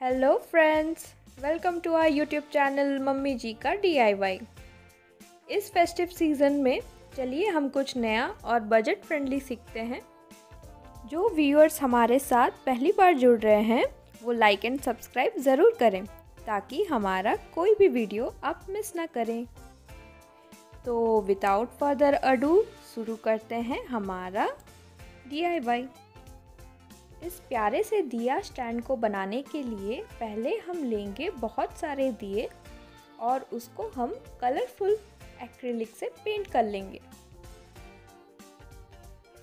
Hello friends welcome to our YouTube channel mummy ji का DIY इस festive season में, चलिए हम कुछ नया और बजट फ्रेंडली सीखते हैं। जो व्यूअर्स हमारे साथ पहली बार जुड़ रहे हैं, वो लाइक एंड सब्सक्राइब ज़रूर करें, ताकि हमारा कोई भी वीडियो आप मिस ना करें। तो विदाउट फर्दर अडू शुरू करते हैं हमारा डीआईवाई इस प्यारे से दिया स्टैंड को बनाने के लिए पहले हम लेंगे बहुत सारे दिए और उसको हम कलरफुल एक्रिलिक से पेंट कर लेंगे।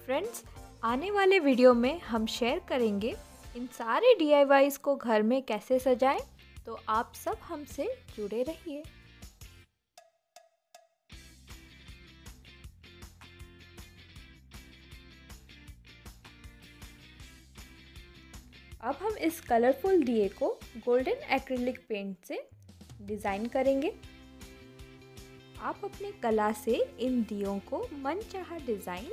फ्रेंड्स आने वाले वीडियो में हम शेयर करेंगे इन सारे डी को घर में कैसे सजाएँ। तो आप सब हमसे जुड़े रहिए। अब हम इस कलरफुल दिए को गोल्डन एक्रिलिक पेंट से डिज़ाइन करेंगे। आप अपने कला से इन दियों को मन चाह डिज़ाइन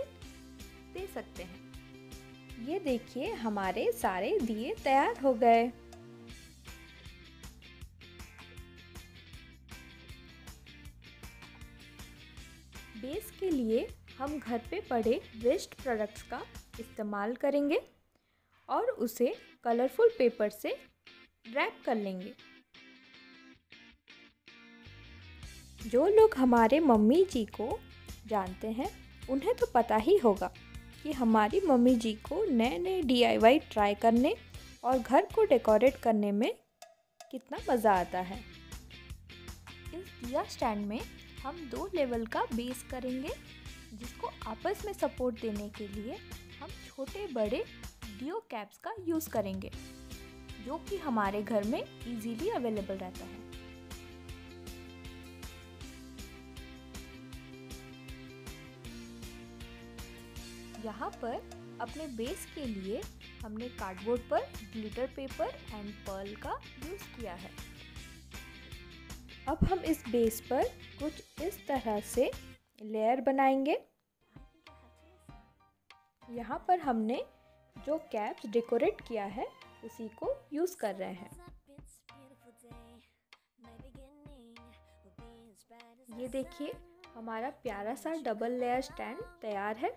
दे सकते हैं। ये देखिए, हमारे सारे दिए तैयार हो गए। बेस के लिए हम घर पे पड़े वेस्ट प्रोडक्ट्स का इस्तेमाल करेंगे। और उसे कलरफुल पेपर से रैप कर लेंगे। जो लोग हमारे मम्मी जी को जानते हैं, उन्हें तो पता ही होगा कि हमारी मम्मी जी को नए नए डी ट्राई करने और घर को डेकोरेट करने में कितना मज़ा आता है। इस दिया स्टैंड में हम दो लेवल का बेस करेंगे, जिसको आपस में सपोर्ट देने के लिए हम छोटे बड़े डिओ कैप्स का यूज़ करेंगे, जो कि हमारे घर में इजीली अवेलेबल रहता है। यहाँ पर अपने बेस के लिए हमने कार्डबोर्ड पर ग्लिटर पेपर एंड पर्ल का यूज़ किया है। अब हम इस बेस पर कुछ इस तरह से लेयर बनाएँगे। यहाँ पर हमने जो कैप्स डेकोरेट किया है, उसी को यूज़ कर रहे हैं। ये देखिए, हमारा प्यारा सा डबल लेयर स्टैंड तैयार है।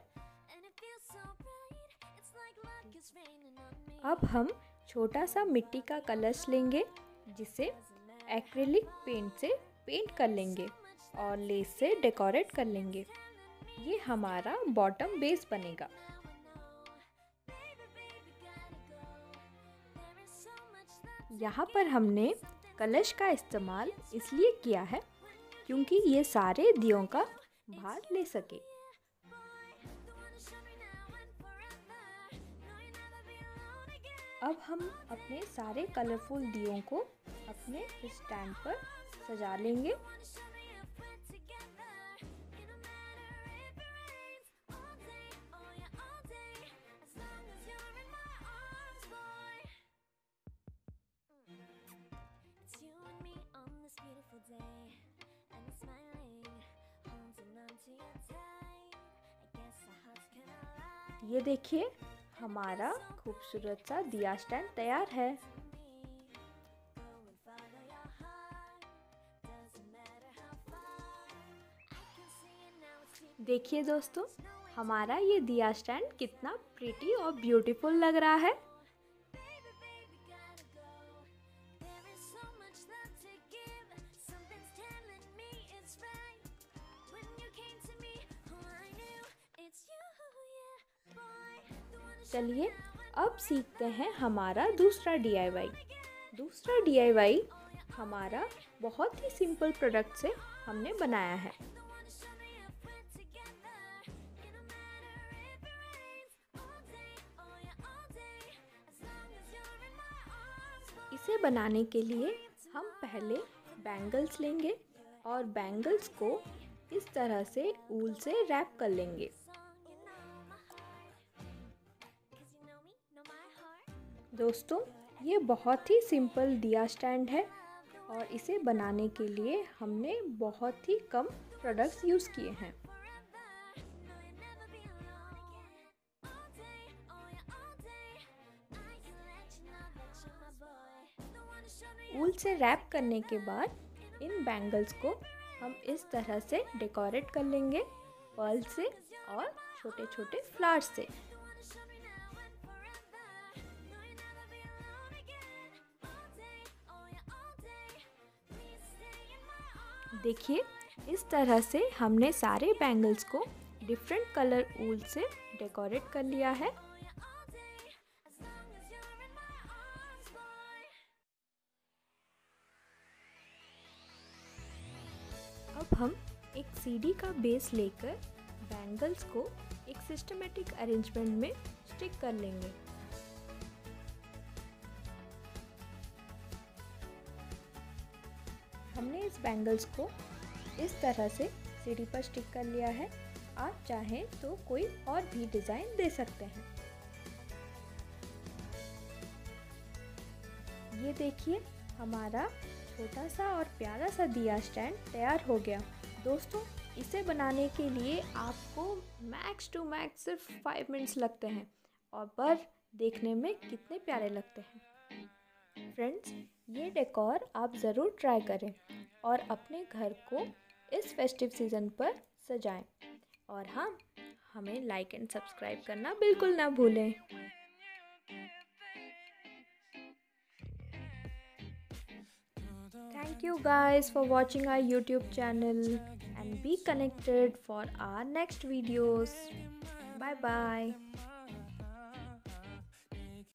अब हम छोटा सा मिट्टी का कलश लेंगे, जिसे एक्रिलिक पेंट से पेंट कर लेंगे और लेस से डेकोरेट कर लेंगे। ये हमारा बॉटम बेस बनेगा। यहाँ पर हमने कलश का इस्तेमाल इसलिए किया है क्योंकि ये सारे दियों का भार ले सके। अब हम अपने सारे कलरफुल दियों को अपने स्टैंड पर सजा लेंगे। ये देखिए, हमारा खूबसूरत सा दिया स्टैंड तैयार है। देखिए दोस्तों, हमारा ये दिया स्टैंड कितना प्रिटी और ब्यूटीफुल लग रहा है। चलिए अब सीखते हैं हमारा दूसरा DIY दूसरा DIY हमारा बहुत ही सिंपल प्रोडक्ट से हमने बनाया है। इसे बनाने के लिए हम पहले बैंगल्स लेंगे और बैंगल्स को इस तरह से ऊल से रैप कर लेंगे। दोस्तों, ये बहुत ही सिंपल दिया स्टैंड है और इसे बनाने के लिए हमने बहुत ही कम प्रोडक्ट्स यूज़ किए हैं। ऊल से रैप करने के बाद इन बैंगल्स को हम इस तरह से डेकोरेट कर लेंगे पर्ल से और छोटे छोटे फ्लावर्स से। देखिए, इस तरह से हमने सारे बैंगल्स को डिफरेंट कलर ऊल से डेकोरेट कर लिया है। अब हम एक सीडी का बेस लेकर बैंगल्स को एक सिस्टमेटिक अरेंजमेंट में स्टिक कर लेंगे। हमने इस बैंगल्स को इस तरह से सीढ़ी पर स्टिक कर लिया है। आप चाहें तो कोई और भी डिज़ाइन दे सकते हैं। ये देखिए, हमारा छोटा सा और प्यारा सा दिया स्टैंड तैयार हो गया। दोस्तों, इसे बनाने के लिए आपको मैक्स टू मैक्स सिर्फ़ फाइव मिनट्स लगते हैं और पर देखने में कितने प्यारे लगते हैं। फ्रेंड्स ये डेकोर आप ज़रूर ट्राई करें और अपने घर को इस फेस्टिव सीज़न पर सजाएँ। और हाँ हमें लाइक एंड सब्सक्राइब करना बिल्कुल ना भूलें। Thank you guys for watching our YouTube channel and be connected for our next videos bye bye